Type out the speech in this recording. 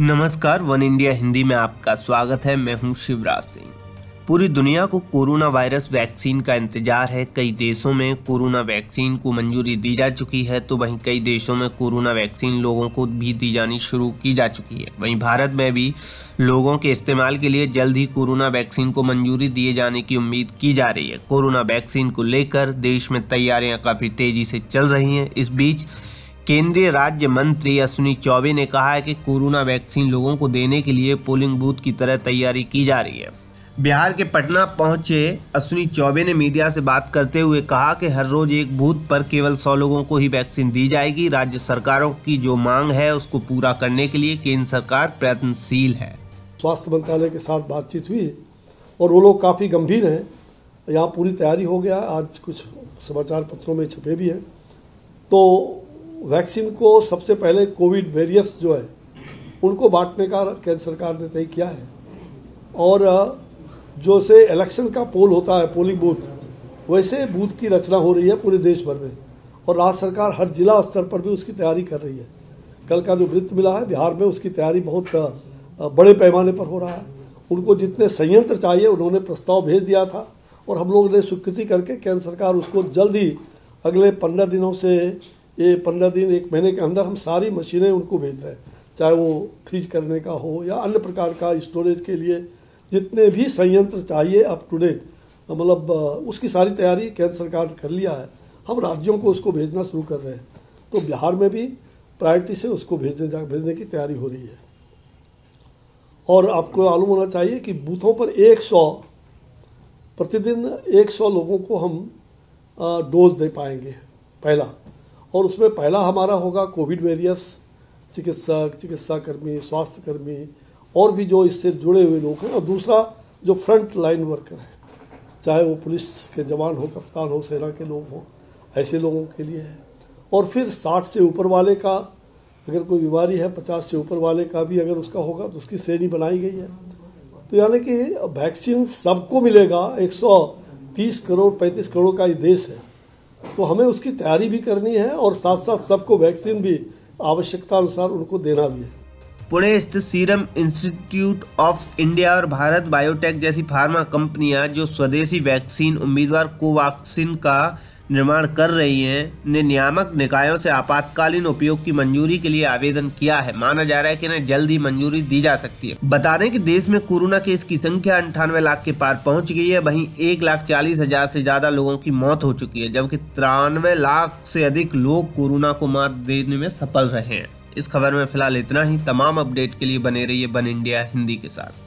नमस्कार, one India Hindi में आपका स्वागत है। मैं हूँ शिवराज सिंह। पूरी दुनिया को कोरोना वायरस वैक्सीन का इंतज़ार है। कई देशों में कोरोना वैक्सीन को मंजूरी दी जा चुकी है तो वहीं कई देशों में कोरोना वैक्सीन लोगों को भी दी जानी शुरू की जा चुकी है। वहीं भारत में भी लोगों के इस्तेमाल के लिए जल्द ही कोरोना वैक्सीन को मंजूरी दिए जाने की उम्मीद की जा रही है। कोरोना वैक्सीन को लेकर देश में तैयारियाँ काफ़ी तेज़ी से चल रही हैं। इस बीच केंद्रीय राज्य मंत्री अश्विनी चौबे ने कहा है कि कोरोना वैक्सीन लोगों को देने के लिए पोलिंग बूथ की तरह तैयारी की जा रही है। बिहार के पटना पहुँचे अश्विनी चौबे ने मीडिया से बात करते हुए कहा कि हर रोज एक बूथ पर केवल सौ लोगों को ही वैक्सीन दी जाएगी। राज्य सरकारों की जो मांग है, उसको पूरा करने के लिए केंद्र सरकार प्रयत्नशील है। स्वास्थ्य मंत्रालय के साथ बातचीत हुई और वो लोग काफ़ी गंभीर हैं। यहाँ पूरी तैयारी हो गया। आज कुछ समाचार पत्रों में छपे भी हैं। तो वैक्सीन को सबसे पहले कोविड वेरियस जो है, उनको बांटने का केंद्र सरकार ने तय किया है। और जो से इलेक्शन का पोल होता है पोलिंग बूथ वैसे बूथ की रचना हो रही है पूरे देश भर में। और राज्य सरकार हर जिला स्तर पर भी उसकी तैयारी कर रही है। कल का जो वृत्त मिला है, बिहार में उसकी तैयारी बहुत बड़े पैमाने पर हो रहा है। उनको जितने संयंत्र चाहिए, उन्होंने प्रस्ताव भेज दिया था। और हम लोग ने स्वीकृति करके केंद्र सरकार उसको जल्द ही अगले पंद्रह दिनों से ये पंद्रह दिन, एक महीने के अंदर हम सारी मशीनें उनको भेज रहे हैं। चाहे वो फ्रीज करने का हो या अन्य प्रकार का स्टोरेज के लिए जितने भी संयंत्र चाहिए अप टू डेट मतलब उसकी सारी तैयारी केंद्र सरकार ने कर लिया है। हम राज्यों को उसको भेजना शुरू कर रहे हैं। तो बिहार में भी प्रायोरिटी से उसको भेजने जा, भेजने की तैयारी हो रही है। और आपको मालूम होना चाहिए कि बूथों पर 100 प्रतिदिन 100 लोगों को हम डोज दे पाएँगे, पहला। और उसमें पहला हमारा होगा कोविड वेरियर्स, चिकित्सक चिकित्सा कर्मी स्वास्थ्य कर्मी और भी जो इससे जुड़े हुए लोग हैं और दूसरा जो फ्रंट लाइन वर्कर है, चाहे वो पुलिस के जवान हो, कप्तान हो, सेना के लोग हों, ऐसे लोगों के लिए है। और फिर साठ से ऊपर वाले का अगर कोई बीमारी है, पचास से ऊपर वाले का भी अगर उसका होगा तो उसकी श्रेणी बनाई गई है। तो यानी कि वैक्सीन सबको मिलेगा 130 करोड़ 35 करोड़ का ये देश है। तो हमें उसकी तैयारी भी करनी है और साथ साथ सबको वैक्सीन भी आवश्यकता अनुसार उनको देना भी है। पुणे स्थित सीरम इंस्टीट्यूट ऑफ़ इंडिया और भारत बायोटेक जैसी फार्मा कंपनियाँ जो स्वदेशी वैक्सीन, उम्मीदवार कोवैक्सीन का निर्माण कर रही हैं, ने नियामक निकायों से आपातकालीन उपयोग की मंजूरी के लिए आवेदन किया है। माना जा रहा है कि इन्हें जल्द ही मंजूरी दी जा सकती है। बता दें कि देश में कोरोना केस की संख्या अंठानवे लाख के पार पहुँच गई है। वहीं एक लाख चालीस हज़ार से ज़्यादा लोगों की मौत हो चुकी है, जबकि तिरानवे लाख से अधिक लोग कोरोना को मात देने में सफल रहे हैं। इस खबर में फ़िलहाल इतना ही। तमाम अपडेट के लिए बने रहिए वन इंडिया हिंदी के साथ।